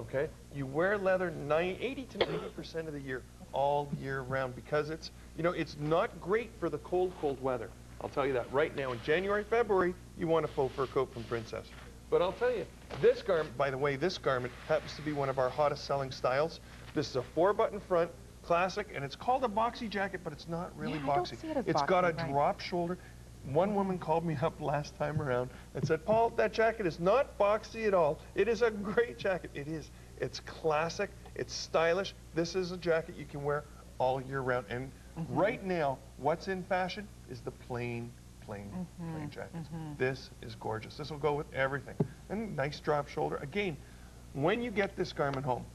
Okay? You wear leather nine, 80 to 90% of the year, all year round, because it's, you know, it's not great for the cold, cold weather. I'll tell you that right now. In January, February, you want a faux fur coat from Princess. But I'll tell you, this garment, by the way, this garment happens to be one of our hottest selling styles. This is a four button front, classic, and it's called a boxy jacket, but it's not really Yeah, I don't boxy. see it as has got a right. drop shoulder. One woman called me up last time around and said, Paul, that jacket is not boxy at all. It is a great jacket. It is. It's classic. It's stylish. This is a jacket you can wear all year round. And Mm-hmm. right now, what's in fashion is the plain, plain, Mm-hmm. plain jackets. This is gorgeous. This will go with everything. And nice drop shoulder. Again, when you get this garment home,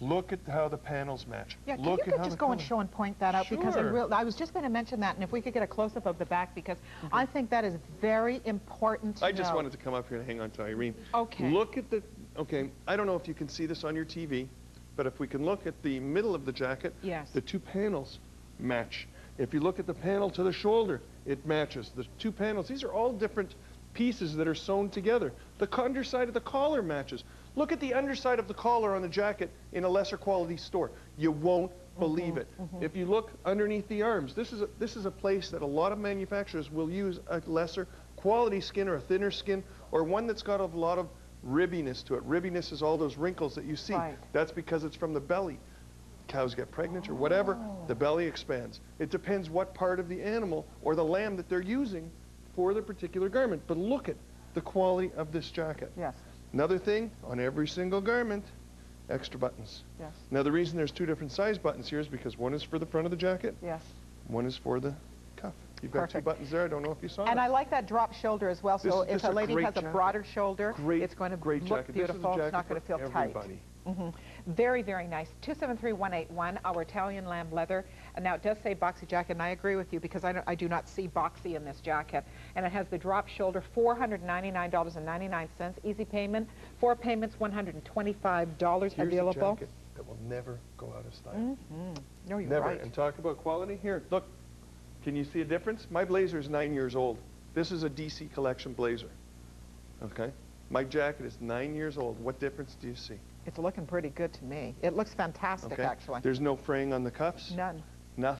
look at how the panels match. Yeah, can look you at could how just the go and show and point that out? Because I, Sure. real, I was just going to mention that, and if we could get a close-up of the back, because mm-hmm. I think that is very important to I just know. wanted to come up here and hang on to Irene. Okay. Look at the, okay, I don't know if you can see this on your TV, but if we can look at the middle of the jacket, Yes. the two panels match. If you look at the panel to the shoulder, it matches. The two panels, these are all different pieces that are sewn together. The underside of the collar matches. Look at the underside of the collar on the jacket in a lesser quality store. You won't believe mm-hmm, it. Mm-hmm. If you look underneath the arms, this is, a, this is a place that a lot of manufacturers will use a lesser quality skin or a thinner skin or one that's got a lot of ribbiness to it. Ribbiness is all those wrinkles that you see. Right. That's because it's from the belly. Cows get pregnant or whatever, the oh. belly expands. It depends what part of the animal or the lamb that they're using for the particular garment. But look at the quality of this jacket. Yes, Another thing, on every single garment, extra buttons. yes, Now the reason there's two different size buttons here is because one is for the front of the jacket, yes. one is for the cuff. You've got two buttons there. I don't know if you saw And. I like that drop shoulder as well, so is if just a lady has a broader shoulder, Great, it's going to great look jacket. This beautiful. It's not going to feel tight. Everybody. Very, very nice. 273-181, our Italian lamb leather. And now it does say boxy jacket, and I agree with you because I, don't, I do not see boxy in this jacket. And it has the drop shoulder, $499.99, easy payment. Four payments, $125 Here's a available. jacket that will never go out of style. Mm-hmm. No, you're Never. right. And talk about quality. Here, look. Can you see a difference? My blazer is nine years old. This is a DC collection blazer. Okay? My jacket is nine years old. What difference do you see? It's looking pretty good to me. It looks fantastic, Okay? actually. There's no fraying on the cuffs. None.